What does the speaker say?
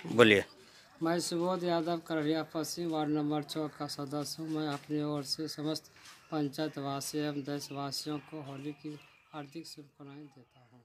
बोलिए। मैं सुबोध यादव करहरिया पश्चिम ward number छः का सदस्य हूँ। मैं अपनी ओर से समस्त पंचायतवासी एवं देशवासियों को होली की हार्दिक शुभकामनाएँ देता हूँ।